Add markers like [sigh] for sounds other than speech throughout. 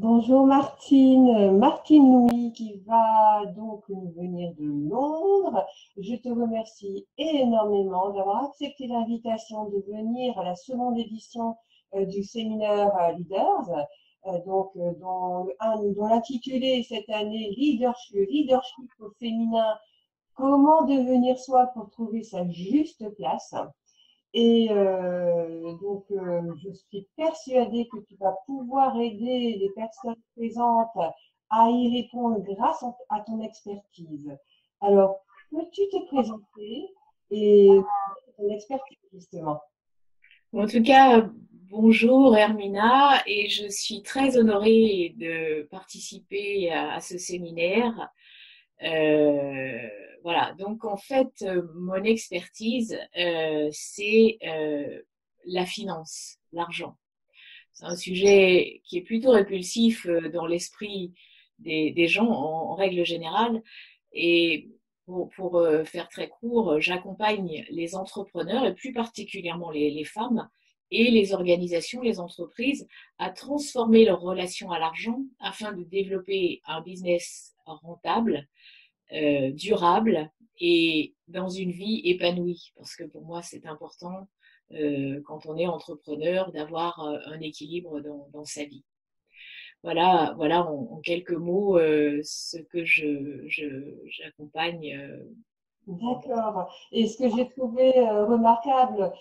Bonjour Martine, Martine Louis qui va donc nous venir de Londres. Je te remercie énormément d'avoir accepté l'invitation de venir à la seconde édition euh, du séminaire euh, Leaders, euh, donc dont, dont l'intitulé cette année Leadership, leadership au féminin, comment devenir soi pour trouver sa juste place? Et euh, donc, euh, je suis persuadée que tu vas pouvoir aider les personnes présentes à y répondre grâce à ton expertise. Alors, peux-tu te présenter et ton expertise, justement? En tout cas, bonjour Hermina, et je suis très honorée de participer à, ce séminaire. Euh, voilà, donc en fait, euh, mon expertise, euh, c'est euh, la finance, l'argent. C'est un sujet qui est plutôt répulsif dans l'esprit des, gens en, règle générale. Et pour, faire très court, j'accompagne les entrepreneurs et plus particulièrement les, femmes et les organisations, les entreprises à transformer leur relation à l'argent afin de développer un business rentable euh, durable et dans une vie épanouie. Parce que pour moi, c'est important euh, quand on est entrepreneur d'avoir euh, un équilibre dans, dans, sa vie. Voilà, voilà en, quelques mots ce que je, j'accompagne. D'accord. Et ce que j'ai trouvé remarquable,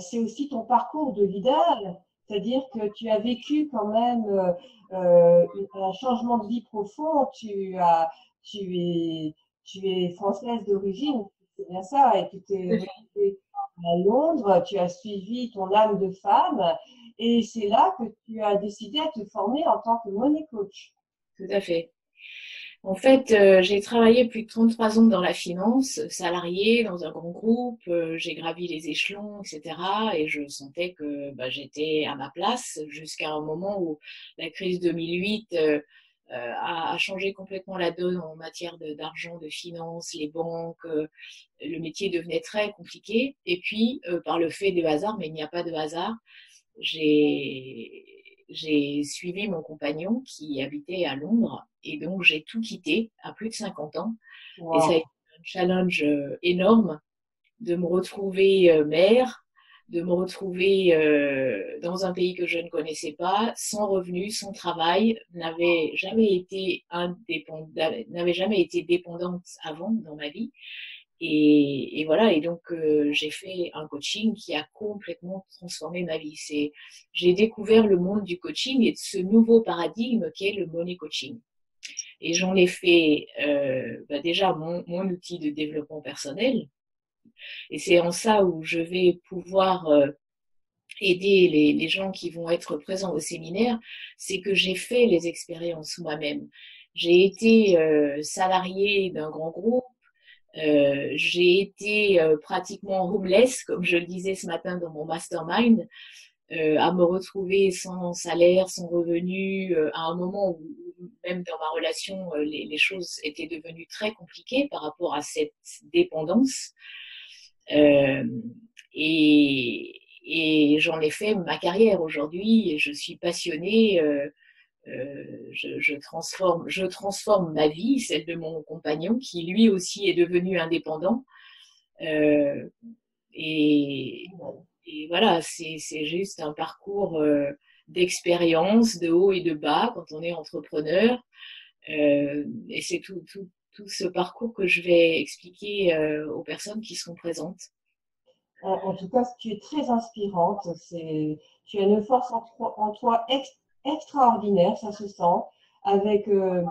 c'est aussi ton parcours de leader. C'est-à-dire que tu as vécu quand même un changement de vie profond. Tu as, tu es, tu es française d'origine, c'est bien ça, et tu t'es restée à Londres, tu as suivi ton âme de femme, et c'est là que tu as décidé à te former en tant que money coach. Tout à fait. En fait, euh, j'ai travaillé plus de 33 ans dans la finance, salarié dans un grand groupe, euh, j'ai gravi les échelons, etc. Et je sentais que bah, j'étais à ma place jusqu'à un moment où la crise 2008 euh, a, changé complètement la donne en matière d'argent, de, finances, les banques. Euh, le métier devenait très compliqué. Et puis, euh, par le fait de hasard, mais il n'y a pas de hasard, j'ai suivi mon compagnon qui habitait à Londres et donc j'ai tout quitté à plus de 50 ans. Et ça a été un challenge énorme de me retrouver mère, de me retrouver euh, dans un pays que je ne connaissais pas, sans revenu, sans travail, n'avait jamais été n'avait jamais été dépendante avant dans ma vie. Et, et voilà, et donc euh, j'ai fait un coaching qui a complètement transformé ma vie. C'est, j'ai découvert le monde du coaching et de ce nouveau paradigme qui est le money coaching. Et j'en ai fait euh, bah déjà mon, mon outil de développement personnel, et c'est en ça où je vais pouvoir euh, aider les, gens qui vont être présents au séminaire, c'est que j'ai fait les expériences moi-même. J'ai été euh, salarié d'un grand groupe, euh, j'ai été euh, pratiquement homeless, comme je le disais ce matin dans mon mastermind, à me retrouver sans salaire, sans revenu, à un moment où même dans ma relation, les, choses étaient devenues très compliquées par rapport à cette dépendance. Euh, et, et j'en ai fait ma carrière aujourd'hui je suis passionnée. Euh, euh, je, je, transforme, je transforme ma vie, celle de mon compagnon qui lui aussi est devenu indépendant. Euh, et, et, voilà, c'est juste un parcours euh, d'expérience, de haut et de bas quand on est entrepreneur. Euh, et c'est tout, tout, tout ce parcours que je vais expliquer euh, aux personnes qui seront présentes. En, tout cas, tu es très inspirante. C'est, tu as une force en toi, extraordinaire, ça se sent, avec, euh,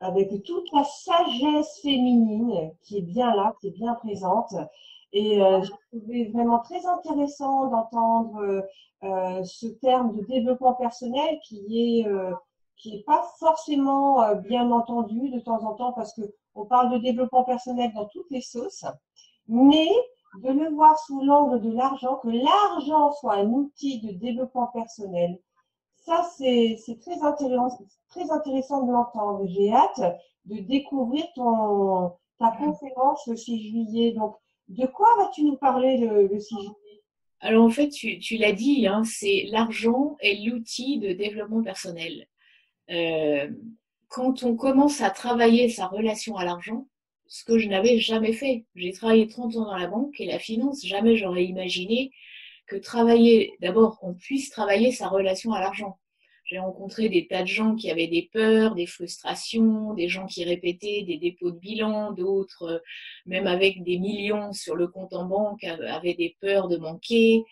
avec toute la sagesse féminine qui est bien là, qui est bien présente. Et euh, j'ai trouvé vraiment très intéressant d'entendre euh, ce terme de développement personnel qui est qui n'est pas forcément euh, bien entendu de temps en temps parce que on parle de développement personnel dans toutes les sauces, mais de le voir sous l'angle de l'argent, que l'argent soit un outil de développement personnel, ça c'est très intéressant, très intéressant de l'entendre. J'ai hâte de découvrir ton ta conférence le 6 juillet. Donc, de quoi vas-tu nous parler le, le 6 juillet? Alors en fait, tu, tu l'as dit, hein, c'est l'argent est l'outil de développement personnel. Quand on commence à travailler sa relation à l'argent, ce que je n'avais jamais fait. J'ai travaillé 30 ans dans la banque et la finance, jamais j'aurais imaginé que travailler, d'abord, on puisse travailler sa relation à l'argent. J'ai rencontré des tas de gens qui avaient des peurs, des frustrations, des gens qui répétaient des dépôts de bilan, d'autres, euh, même avec des millions sur le compte en banque, avaient des peurs de manquer.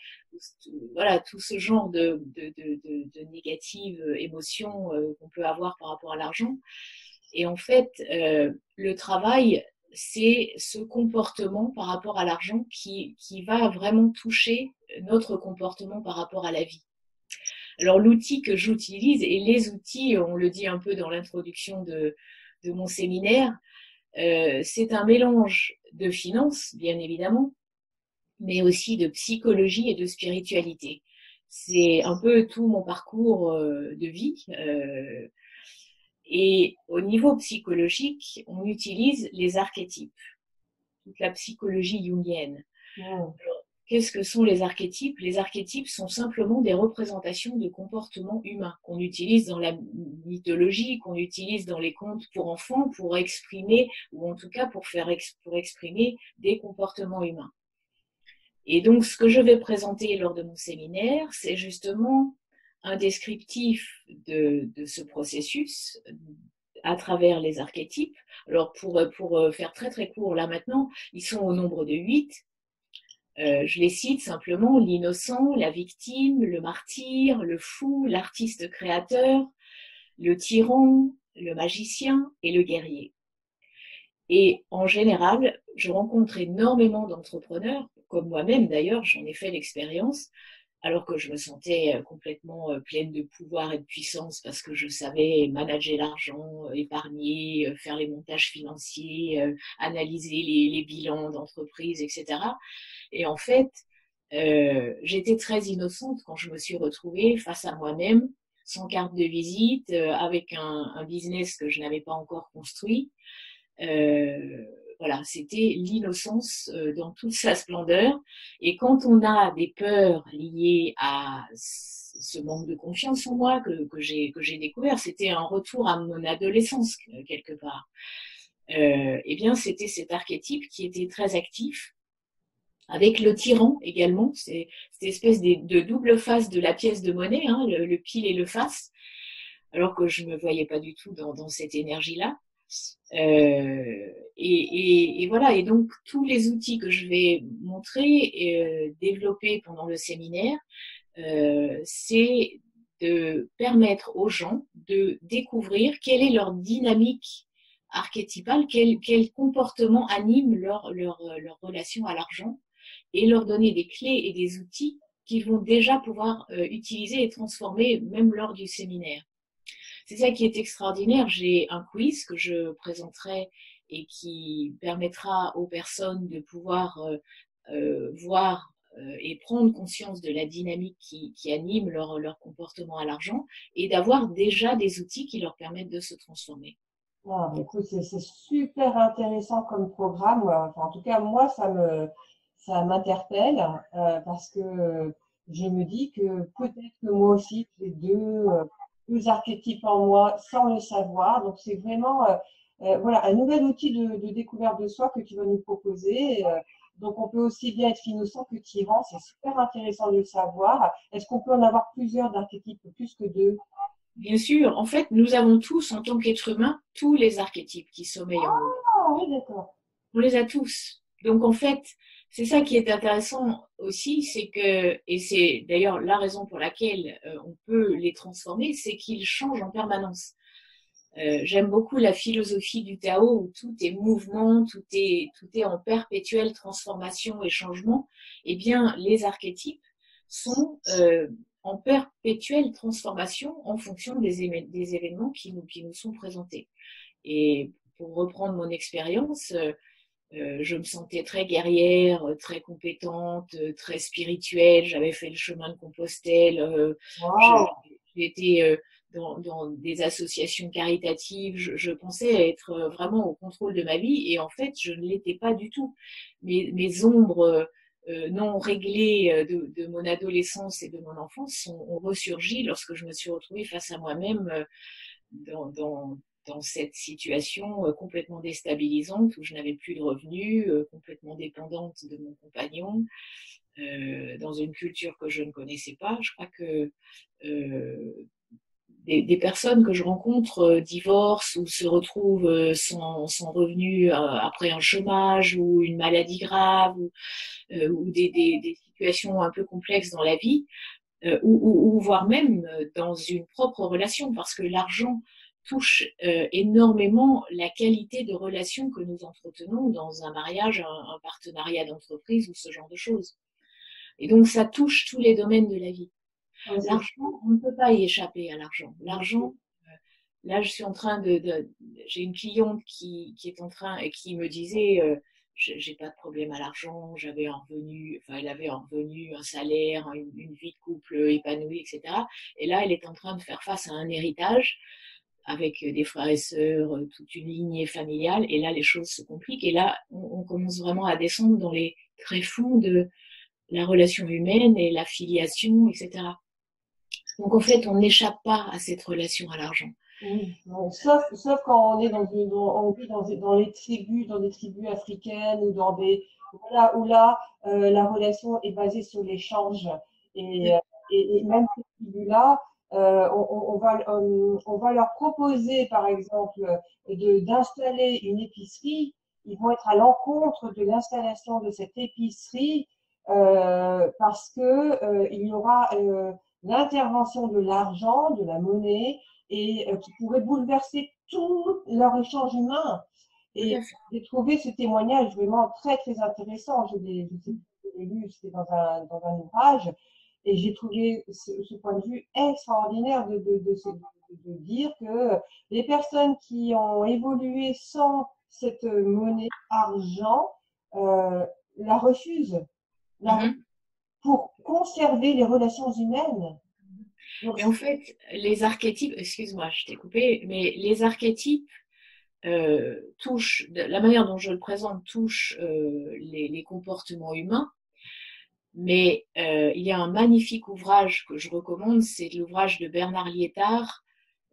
Voilà, tout ce genre de, de, de, négatives émotions euh, qu'on peut avoir par rapport à l'argent. Et en fait, euh, le travail, c'est ce comportement par rapport à l'argent qui, qui va vraiment toucher notre comportement par rapport à la vie. Alors l'outil que j'utilise et les outils, on le dit un peu dans l'introduction de, de, mon séminaire, euh, c'est un mélange de finances, bien évidemment, mais aussi de psychologie et de spiritualité. C'est un peu tout mon parcours euh, de vie. Euh, et au niveau psychologique, on utilise les archétypes, toute la psychologie jungienne. Qu'est-ce que sont les archétypes? Les archétypes sont simplement des représentations de comportements humains qu'on utilise dans la mythologie, qu'on utilise dans les contes pour enfants pour exprimer, ou en tout cas pour faire pour exprimer des comportements humains. Et donc, ce que je vais présenter lors de mon séminaire, c'est justement un descriptif de, ce processus à travers les archétypes. Alors, pour, pour faire très très court là maintenant, ils sont au nombre de huit. Euh, je les cite simplement l'innocent, la victime, le martyr, le fou, l'artiste créateur, le tyran, le magicien et le guerrier. Et en général, je rencontre énormément d'entrepreneurs, comme moi-même d'ailleurs, j'en ai fait l'expérience, alors que je me sentais euh, complètement euh, pleine de pouvoir et de puissance parce que je savais manager l'argent, épargner, faire les montages financiers, analyser les, bilans d'entreprise, etc. Et en fait, euh, j'étais très innocente quand je me suis retrouvée face à moi-même, sans carte de visite, euh, avec un, business que je n'avais pas encore construit. Euh, voilà, c'était l'innocence euh, dans toute sa splendeur. Et quand on a des peurs liées à ce manque de confiance en moi que, que j'ai découvert, c'était un retour à mon adolescence quelque part. Euh, eh bien, c'était cet archétype qui était très actif avec le tyran également, c'est cette espèce de, double face de la pièce de monnaie, hein, le, pile et le face, alors que je me voyais pas du tout dans, dans cette énergie-là. Euh, et, voilà, et donc tous les outils que je vais montrer et euh, développer pendant le séminaire, euh, c'est de permettre aux gens de découvrir quelle est leur dynamique archétypale, quel, comportement anime leur, relation à l'argent et leur donner des clés et des outils qu'ils vont déjà pouvoir utiliser et transformer même lors du séminaire. C'est ça qui est extraordinaire. J'ai un quiz que je présenterai et qui permettra aux personnes de pouvoir euh, euh, voir et prendre conscience de la dynamique qui, anime leur, comportement à l'argent et d'avoir déjà des outils qui leur permettent de se transformer. Ah, c'est super intéressant comme programme. En tout cas, moi, ça ça m'interpelle euh, parce que je me dis que peut-être que moi aussi j'ai deux, euh, deux archétypes en moi sans le savoir. Donc c'est vraiment euh, euh, voilà un nouvel outil de, de, découverte de soi que tu vas nous proposer. donc on peut aussi bien être innocent que tyran. C'est super intéressant de le savoir. Est-ce qu'on peut en avoir plusieurs d'archétypes, plus que deux? Bien sûr. En fait, nous avons tous, en tant qu'être humain, tous les archétypes qui sommeillent en nous. Ah oui, d'accord. On les a tous. Donc en fait, c'est ça qui est intéressant aussi, c'est que, et c'est d'ailleurs la raison pour laquelle euh, on peut les transformer, c'est qu'ils changent en permanence. Euh, J'aime beaucoup la philosophie du Tao où tout est mouvement, tout est, tout est en perpétuelle transformation et changement. Eh bien, les archétypes sont euh, en perpétuelle transformation en fonction des, des événements qui nous, qui nous sont présentés. Et pour reprendre mon expérience, euh, euh, je me sentais très guerrière, euh, très compétente, euh, très spirituelle. J'avais fait le chemin de Compostelle. J'étais dans, dans, des associations caritatives. Je, je, pensais être vraiment au contrôle de ma vie et en fait, je ne l'étais pas du tout. Mes, mes ombres euh, non réglées de, de, mon adolescence et de mon enfance sont, ont ressurgi lorsque je me suis retrouvée face à moi-même dans, dans, dans, cette situation complètement déstabilisante où je n'avais plus de revenus, complètement dépendante de mon compagnon, dans une culture que je ne connaissais pas. Je crois que des, des, personnes que je rencontre euh, divorcent ou se retrouvent euh, sans, sans revenu euh, après un chômage ou une maladie grave ou, ou des, des, des, situations un peu complexes dans la vie, ou, ou, ou, voire même dans une propre relation, parce que l'argent touche énormément la qualité de relation que nous entretenons dans un mariage, un, un partenariat d'entreprise ou ce genre de choses. Et donc ça touche tous les domaines de la vie. L'argent, on ne peut pas y échapper à l'argent. L'argent, euh, là, je suis en train de, de j'ai une cliente qui, qui, est en train et qui me disait, euh, j'ai pas de problème à l'argent, j'avais un revenu, enfin, elle avait un revenu, un salaire, une, une, vie de couple épanouie, etc. Et là, elle est en train de faire face à un héritage avec des frères et sœurs, toute une lignée familiale. Et là, les choses se compliquent. Et là, on, on commence vraiment à descendre dans les tréfonds de la relation humaine et la filiation, etc. Donc en fait, on n'échappe pas à cette relation à l'argent. sauf, sauf quand on est dans, une, dans, dans, dans, les tribus, dans des tribus africaines ou dans des voilà, où là euh, la relation est basée sur l'échange et, euh, et, et, même ces tribus-là, euh, on, on, va, on, on, va leur proposer par exemple d'installer une épicerie. Ils vont être à l'encontre de l'installation de cette épicerie euh, parce que il y aura l'intervention de l'argent, de la monnaie, et euh, qui pourrait bouleverser tout leur échange humain. Et j'ai trouvé ce témoignage vraiment très, très intéressant. Je l'ai lu, c'était dans un, dans un ouvrage, et j'ai trouvé ce, ce, point de vue extraordinaire de, de, de, de, dire que les personnes qui ont évolué sans cette monnaie argent euh, la refusent. La, mm-hmm pour conserver les relations humaines. en fait, les archétypes, excuse-moi, je t'ai coupé, mais les archétypes euh, touchent, la manière dont je le présente touche euh, les, les, comportements humains. Mais euh, il y a un magnifique ouvrage que je recommande, c'est l'ouvrage de Bernard Liétard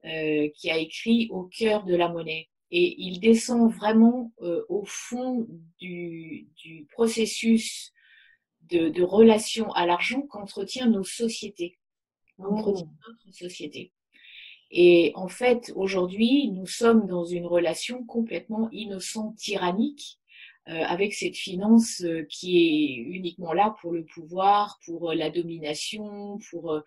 euh, qui a écrit Au cœur de la monnaie. Et il descend vraiment euh, au fond du, du processus de, de relation à l'argent qu'entretient nos sociétés, qu'entretient oh. notre société. Et en fait, aujourd'hui, nous sommes dans une relation complètement innocente, tyrannique, avec cette finance euh, qui est uniquement là pour le pouvoir, pour euh, la domination, pour euh,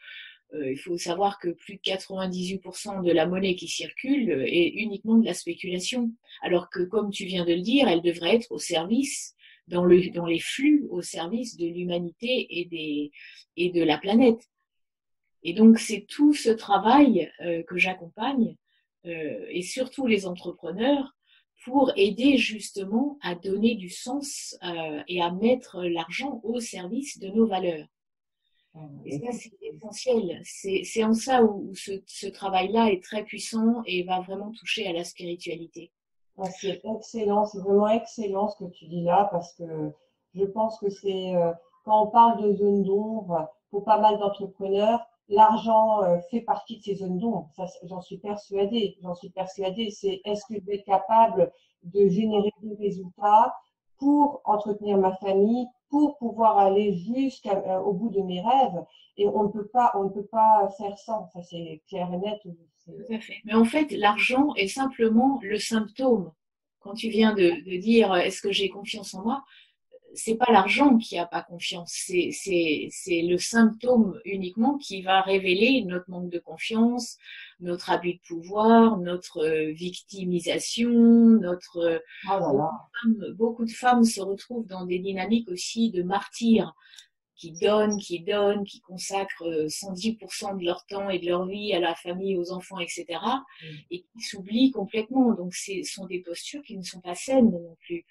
euh, il faut savoir que plus de 98% de la monnaie qui circule est uniquement de la spéculation, alors que, comme tu viens de le dire, elle devrait être au service dans, le, dans les flux au service de l'humanité et, et de la planète. Et donc, c'est tout ce travail euh, que j'accompagne, euh, et surtout les entrepreneurs, pour aider justement à donner du sens euh, et à mettre l'argent au service de nos valeurs. Et ça, c'est essentiel. C'est en ça où, où ce, ce travail-là est très puissant et va vraiment toucher à la spiritualité. Ah, c'est excellent, c'est vraiment excellent ce que tu dis là parce que je pense que c'est euh, quand on parle de zone d'ombre pour pas mal d'entrepreneurs, l'argent euh, fait partie de ces zones d'ombre. J'en suis persuadée, j'en suis persuadée. C'est est-ce que je vais être capable de générer des résultats pour entretenir ma famille, pour pouvoir aller jusqu'au euh, bout de mes rêves? Et on ne peut pas, on ne peut pas faire sans. Ça c'est clair et net. Tout à fait. Mais en fait, l'argent est simplement le symptôme. Quand tu viens de, de dire est-ce que j'ai confiance en moi, c'est pas l'argent qui a pas confiance, c'est, c'est, c'est le symptôme uniquement qui va révéler notre manque de confiance, notre abus de pouvoir, notre victimisation, notre. Là là. Beaucoup, de femmes, beaucoup de femmes se retrouvent dans des dynamiques aussi de martyrs qui donnent, qui donnent, qui consacrent 110% de leur temps et de leur vie à la famille, aux enfants, etc. Mm. et qui s'oublient complètement. Donc, ce sont des postures qui ne sont pas saines non plus.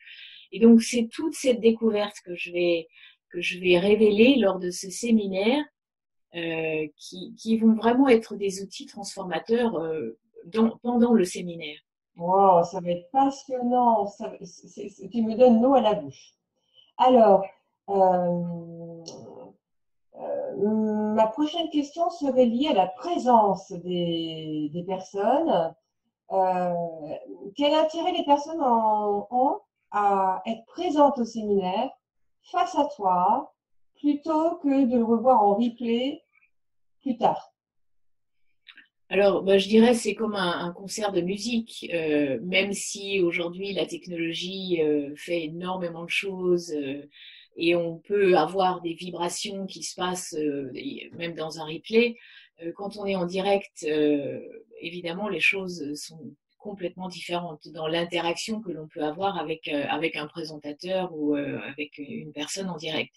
Et donc, c'est toute cette découverte que je vais, que je vais révéler lors de ce séminaire euh, qui, qui vont vraiment être des outils transformateurs euh, dans, pendant le séminaire. Wow, ça va être passionnant. Ça, c est, tu me donnes l'eau à la bouche. Alors, euh, euh, ma prochaine question serait liée à la présence des, des personnes. Euh, quel intérêt les personnes ont être présentes au séminaire face à toi plutôt que de le revoir en replay plus tard alors, bah, je dirais c'est comme un, concert de musique, euh, même si aujourd'hui la technologie euh, fait énormément de choses euh, et on peut avoir des vibrations qui se passent même dans un replay. quand on est en direct, évidemment, les choses sont complètement différentes dans l'interaction que l'on peut avoir avec, avec un présentateur ou avec une personne en direct.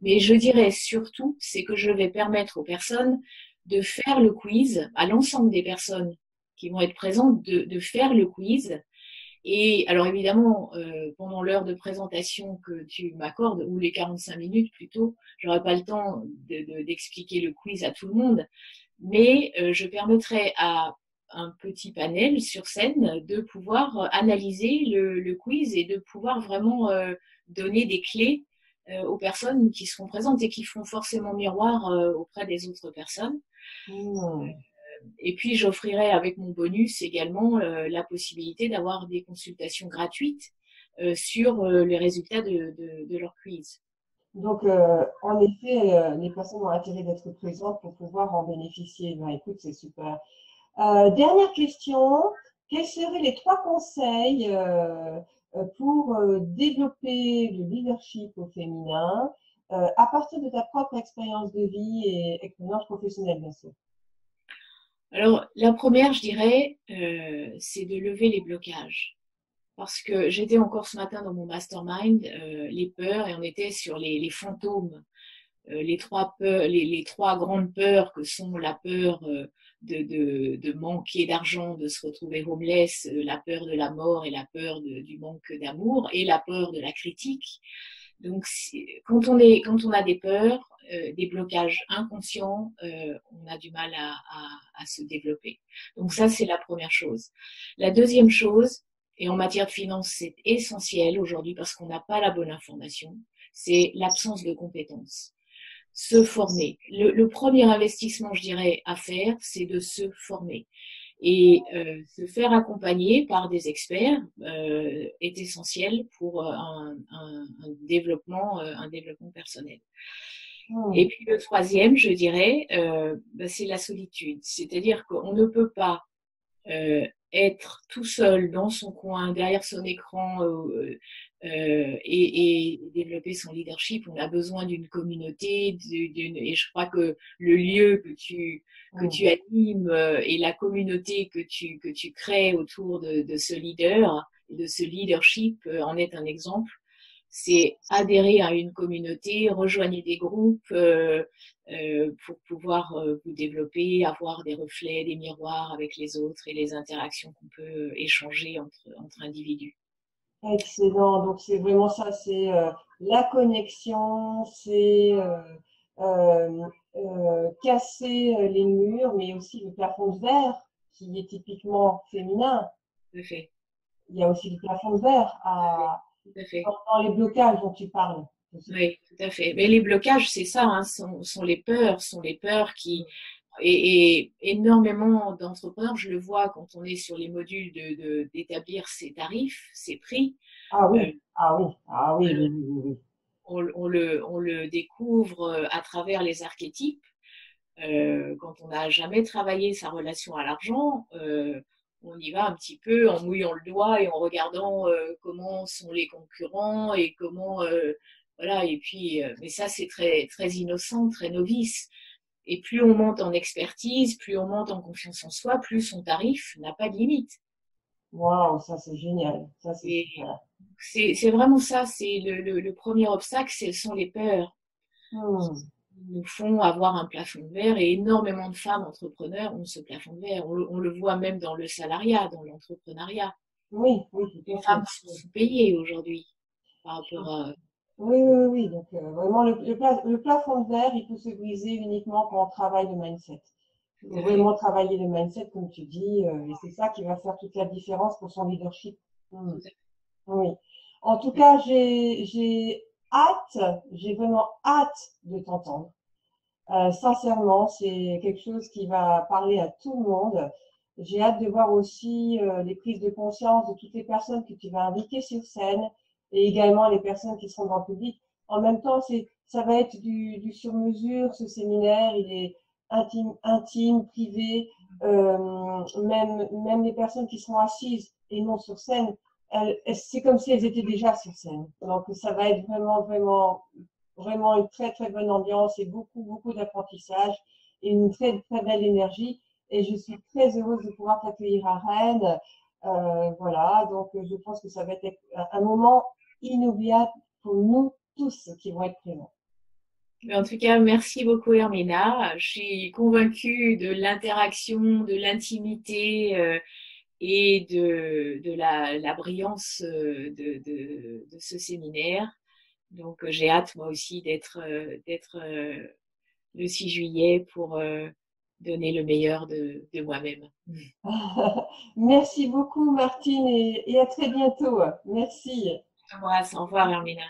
Mais je dirais surtout, c'est que je vais permettre aux personnes de faire le quiz à l'ensemble des personnes qui vont être présentes, de, faire le quiz. Et alors évidemment, euh, pendant l'heure de présentation que tu m'accordes, ou les 45 minutes plutôt, j'aurai pas le temps d'expliquer de, le quiz à tout le monde, mais euh, je permettrai à un petit panel sur scène de pouvoir analyser le, le quiz et de pouvoir vraiment euh, donner des clés euh, aux personnes qui seront présentes et qui font forcément miroir euh, auprès des autres personnes. Mmh. Et puis j'offrirai avec mon bonus également euh, la possibilité d'avoir des consultations gratuites sur les résultats de, de, leur quiz. Donc, en effet, les personnes ont intérêt d'être présentes pour pouvoir en bénéficier. Ben, écoute, c'est super. Dernière question. Quels seraient les trois conseils euh, pour euh, développer le leadership au féminin euh, à partir de ta propre expérience de vie et expérience professionnelle, bien sûr? Alors, la première, je dirais, c'est de lever les blocages. Parce que j'étais encore ce matin dans mon mastermind, les peurs, et on était sur les, fantômes, les, trois peurs, les, trois grandes peurs que sont la peur de, de, manquer d'argent, de se retrouver homeless, euh, la peur de la mort et la peur du manque d'amour et la peur de la critique. Donc, quand on, est, quand on a des peurs, euh, des blocages inconscients, euh, on a du mal à, à, se développer. Donc ça, c'est la première chose. La deuxième chose, et en matière de finance, c'est essentiel aujourd'hui parce qu'on n'a pas la bonne information, c'est l'absence de compétences se former. Le, premier investissement, je dirais, à faire, c'est de se former. Et euh, se faire accompagner par des experts euh, est essentiel pour euh, un, un, développement, un développement personnel. Hmm. Et puis le troisième, je dirais, bah, c'est la solitude. C'est-à-dire qu'on ne peut pas être tout seul dans son coin, derrière son écran euh, et, et, développer son leadership, on a besoin d'une communauté, d'une, et je crois que le lieu que tu que tu animes euh, et la communauté que tu que tu crées autour de, de ce leader de ce leadership euh, en est un exemple. C'est adhérer à une communauté, rejoigner des groupes euh, euh, pour pouvoir euh, vous développer, avoir des reflets, des miroirs avec les autres et les interactions qu'on peut échanger entre, entre individus. Excellent. Donc c'est vraiment ça, c'est la connexion, c'est casser les murs, mais aussi le plafond de verre qui est typiquement féminin. Tout à fait. Il y a aussi le plafond de verre à tout à fait. Dans les blocages dont tu parles. Oui, tout à fait. Mais les blocages, c'est ça, hein, sont, sont, les peurs, sont les peurs qui et, énormément d'entrepreneurs, je le vois quand on est sur les modules de d'établir ses tarifs, ses prix. Ah oui, euh, ah oui, ah oui, oui, oui, On, on, le, on le découvre euh, à travers les archétypes. Euh, quand on n'a jamais travaillé sa relation à l'argent, euh, on y va un petit peu en mouillant le doigt et en regardant euh, comment sont les concurrents et comment euh, voilà et puis euh, mais ça c'est très très innocent très novice et plus on monte en expertise plus on monte en confiance en soi plus son tarif n'a pas de limite waouh ça c'est génial ça c'est c'est vraiment ça c'est le, le, premier obstacle ce sont les peurs hmm nous font avoir un plafond de verre et énormément de femmes entrepreneurs ont ce plafond de verre. On, le voit même dans le salariat, dans l'entrepreneuriat. Oui, oui. Les femmes sont payées aujourd'hui par rapport à... Oui, oui, oui. Donc, euh, vraiment, le, le, plafond de verre, il peut se briser uniquement quand on travaille le mindset. Il faut vraiment travailler le mindset, comme tu dis, euh, et c'est ça qui va faire toute la différence pour son leadership. Hmm. Oui. En tout cas, j'ai hâte, j'ai vraiment hâte de t'entendre. sincèrement, c'est quelque chose qui va parler à tout le monde. J'ai hâte de voir aussi les prises de conscience de toutes les personnes que tu vas inviter sur scène et également les personnes qui seront dans le public. En même temps, c'est, ça va être du, sur-mesure, ce séminaire, il est intime, privé, euh, même, même les personnes qui seront assises et non sur scène, c'est comme si elles étaient déjà sur scène. Donc, ça va être vraiment, vraiment, vraiment une très, très bonne ambiance et beaucoup, beaucoup d'apprentissage et une très, très belle énergie. Et je suis très heureuse de pouvoir t'accueillir à Rennes. Euh, voilà, donc je pense que ça va être un moment inoubliable pour nous tous qui vont être présents. En tout cas, merci beaucoup Hermina. Je suis convaincue de l'interaction, de l'intimité euh, et de, de la, la, brillance euh, de, de, de, ce séminaire. Donc j'ai hâte moi aussi d'être euh, le 6 juillet pour donner le meilleur de, de moi-même. [laughs] Merci beaucoup Martine et, et à très bientôt. Merci. Au revoir Hermina.